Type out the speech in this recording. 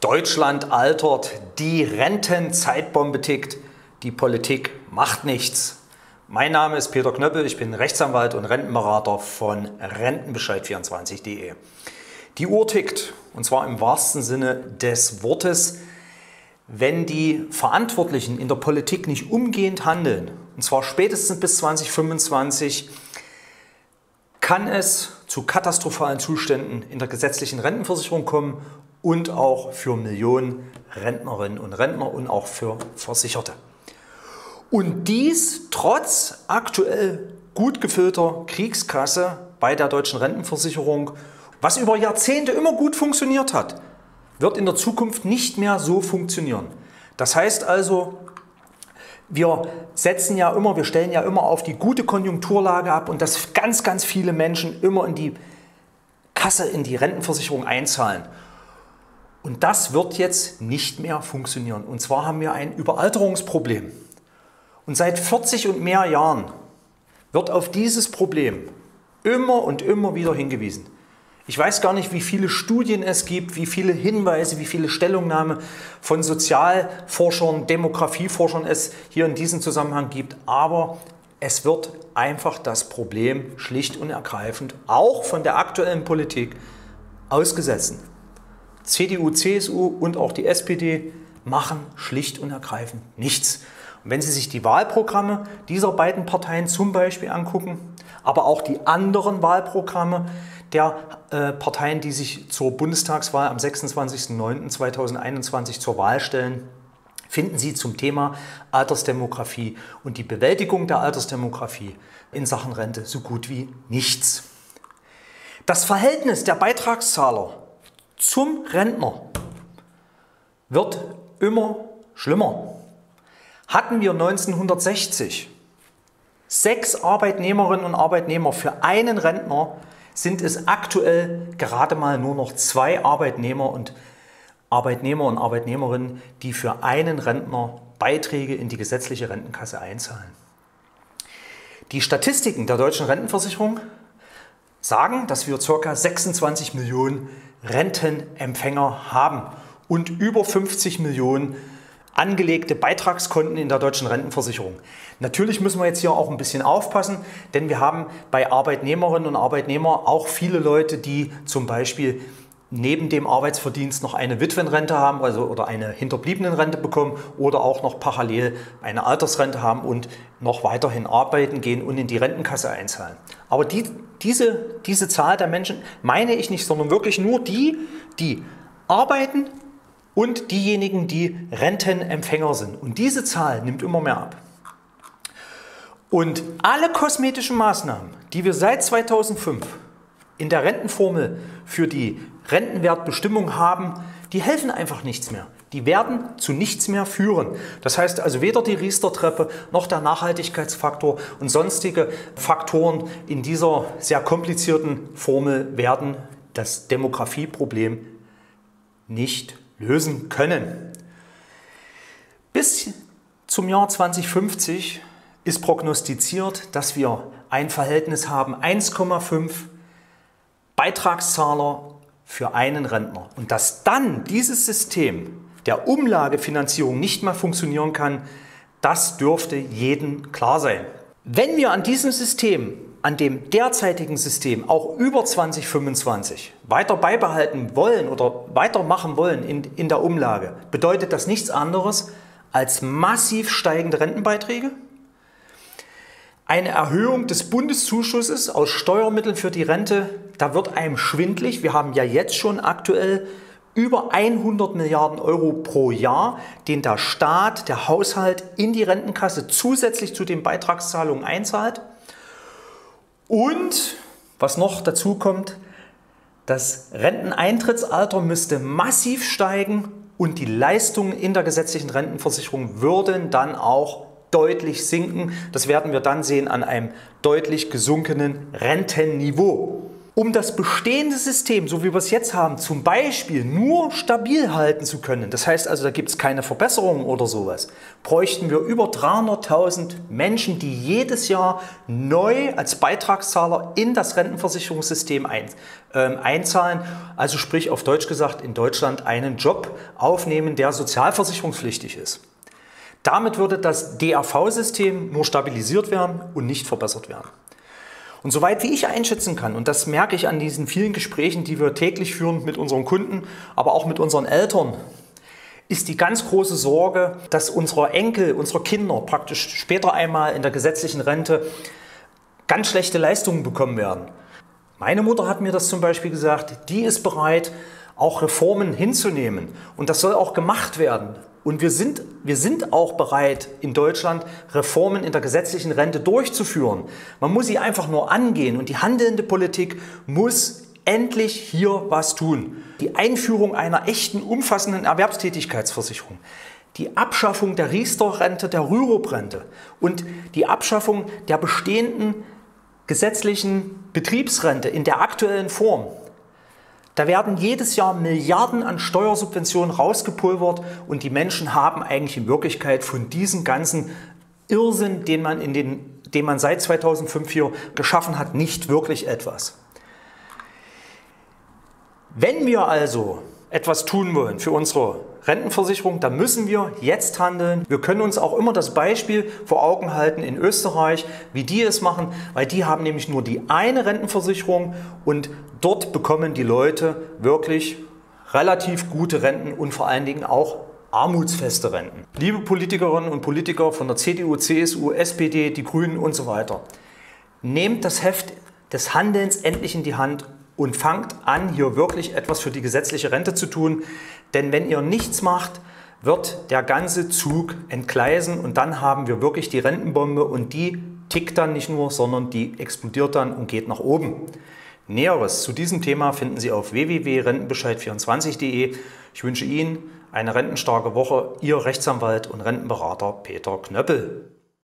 Deutschland altert, die Rentenzeitbombe tickt, die Politik macht nichts. Mein Name ist Peter Knöppel, ich bin Rechtsanwalt und Rentenberater von Rentenbescheid24.de. Die Uhr tickt, und zwar im wahrsten Sinne des Wortes, wenn die Verantwortlichen in der Politik nicht umgehend handeln, und zwar spätestens bis 2025, kann es zu katastrophalen Zuständen in der gesetzlichen Rentenversicherung kommen und auch für Millionen Rentnerinnen und Rentner und auch für Versicherte. Und dies trotz aktuell gut gefüllter Kriegskasse bei der deutschen Rentenversicherung, was über Jahrzehnte immer gut funktioniert hat, wird in der Zukunft nicht mehr so funktionieren. Das heißt also, wir setzen ja immer, wir stellen ja immer auf die gute Konjunkturlage ab und dass ganz, ganz viele Menschen immer in die Kasse, in die Rentenversicherung einzahlen. Und das wird jetzt nicht mehr funktionieren. Und zwar haben wir ein Überalterungsproblem. Und seit 40 und mehr Jahren wird auf dieses Problem immer und immer wieder hingewiesen. Ich weiß gar nicht, wie viele Studien es gibt, wie viele Hinweise, wie viele Stellungnahmen von Sozialforschern, Demografieforschern es hier in diesem Zusammenhang gibt, aber es wird einfach das Problem schlicht und ergreifend auch von der aktuellen Politik ausgesetzt. CDU, CSU und auch die SPD machen schlicht und ergreifend nichts. Und wenn Sie sich die Wahlprogramme dieser beiden Parteien zum Beispiel angucken, aber auch die anderen Wahlprogramme der äh, Parteien, die sich zur Bundestagswahl am 26.09.2021 zur Wahl stellen, finden Sie zum Thema Altersdemografie und die Bewältigung der Altersdemografie in Sachen Rente so gut wie nichts. Das Verhältnis der Beitragszahler zum Rentner wird immer schlimmer. Hatten wir 1960 sechs Arbeitnehmerinnen und Arbeitnehmer für einen Rentner, sind es aktuell gerade mal nur noch zwei Arbeitnehmer und Arbeitnehmer und Arbeitnehmerinnen, die für einen Rentner Beiträge in die gesetzliche Rentenkasse einzahlen. Die Statistiken der deutschen Rentenversicherung sagen, dass wir ca. 26 Millionen Rentenempfänger haben und über 50 Millionen angelegte Beitragskonten in der deutschen Rentenversicherung. Natürlich müssen wir jetzt hier auch ein bisschen aufpassen, denn wir haben bei Arbeitnehmerinnen und Arbeitnehmern auch viele Leute, die zum Beispiel neben dem Arbeitsverdienst noch eine Witwenrente haben also, oder eine Hinterbliebenenrente bekommen oder auch noch parallel eine Altersrente haben und noch weiterhin arbeiten gehen und in die Rentenkasse einzahlen. Aber die, diese, diese Zahl der Menschen meine ich nicht, sondern wirklich nur die, die arbeiten und diejenigen, die Rentenempfänger sind. Und diese Zahl nimmt immer mehr ab. Und alle kosmetischen Maßnahmen, die wir seit 2005 in der Rentenformel für die Rentenwertbestimmung haben, die helfen einfach nichts mehr. Die werden zu nichts mehr führen. Das heißt also weder die Riester-Treppe noch der Nachhaltigkeitsfaktor und sonstige Faktoren in dieser sehr komplizierten Formel werden das Demografieproblem nicht lösen können. Bis zum Jahr 2050 ist prognostiziert, dass wir ein Verhältnis haben 1,5 Beitragszahler für einen Rentner. Und dass dann dieses System der Umlagefinanzierung nicht mehr funktionieren kann, das dürfte jedem klar sein. Wenn wir an diesem System, an dem derzeitigen System auch über 2025 weiter beibehalten wollen oder weitermachen wollen in, in der Umlage, bedeutet das nichts anderes als massiv steigende Rentenbeiträge, eine Erhöhung des Bundeszuschusses aus Steuermitteln für die Rente, da wird einem schwindlig. Wir haben ja jetzt schon aktuell über 100 Milliarden Euro pro Jahr, den der Staat, der Haushalt in die Rentenkasse zusätzlich zu den Beitragszahlungen einzahlt. Und was noch dazu kommt, das Renteneintrittsalter müsste massiv steigen und die Leistungen in der gesetzlichen Rentenversicherung würden dann auch deutlich sinken. Das werden wir dann sehen an einem deutlich gesunkenen Rentenniveau. Um das bestehende System, so wie wir es jetzt haben, zum Beispiel nur stabil halten zu können, das heißt also, da gibt es keine Verbesserungen oder sowas, bräuchten wir über 300.000 Menschen, die jedes Jahr neu als Beitragszahler in das Rentenversicherungssystem ein, äh, einzahlen. Also sprich auf Deutsch gesagt, in Deutschland einen Job aufnehmen, der sozialversicherungspflichtig ist. Damit würde das DAV-System nur stabilisiert werden und nicht verbessert werden. Und soweit wie ich einschätzen kann, und das merke ich an diesen vielen Gesprächen, die wir täglich führen mit unseren Kunden, aber auch mit unseren Eltern, ist die ganz große Sorge, dass unsere Enkel, unsere Kinder praktisch später einmal in der gesetzlichen Rente ganz schlechte Leistungen bekommen werden. Meine Mutter hat mir das zum Beispiel gesagt, die ist bereit, auch Reformen hinzunehmen. Und das soll auch gemacht werden. Und wir sind, wir sind auch bereit, in Deutschland Reformen in der gesetzlichen Rente durchzuführen. Man muss sie einfach nur angehen und die handelnde Politik muss endlich hier was tun. Die Einführung einer echten, umfassenden Erwerbstätigkeitsversicherung, die Abschaffung der Riester-Rente, der Rürup-Rente und die Abschaffung der bestehenden gesetzlichen Betriebsrente in der aktuellen Form. Da werden jedes Jahr Milliarden an Steuersubventionen rausgepulvert und die Menschen haben eigentlich in Wirklichkeit von diesem ganzen Irrsinn, den man, in den, den man seit 2005 hier geschaffen hat, nicht wirklich etwas. Wenn wir also etwas tun wollen für unsere Rentenversicherung, dann müssen wir jetzt handeln. Wir können uns auch immer das Beispiel vor Augen halten in Österreich, wie die es machen, weil die haben nämlich nur die eine Rentenversicherung und dort bekommen die Leute wirklich relativ gute Renten und vor allen Dingen auch armutsfeste Renten. Liebe Politikerinnen und Politiker von der CDU, CSU, SPD, die Grünen und so weiter, nehmt das Heft des Handelns endlich in die Hand und fangt an, hier wirklich etwas für die gesetzliche Rente zu tun. Denn wenn ihr nichts macht, wird der ganze Zug entgleisen und dann haben wir wirklich die Rentenbombe und die tickt dann nicht nur, sondern die explodiert dann und geht nach oben. Näheres zu diesem Thema finden Sie auf www.rentenbescheid24.de. Ich wünsche Ihnen eine rentenstarke Woche. Ihr Rechtsanwalt und Rentenberater Peter Knöppel.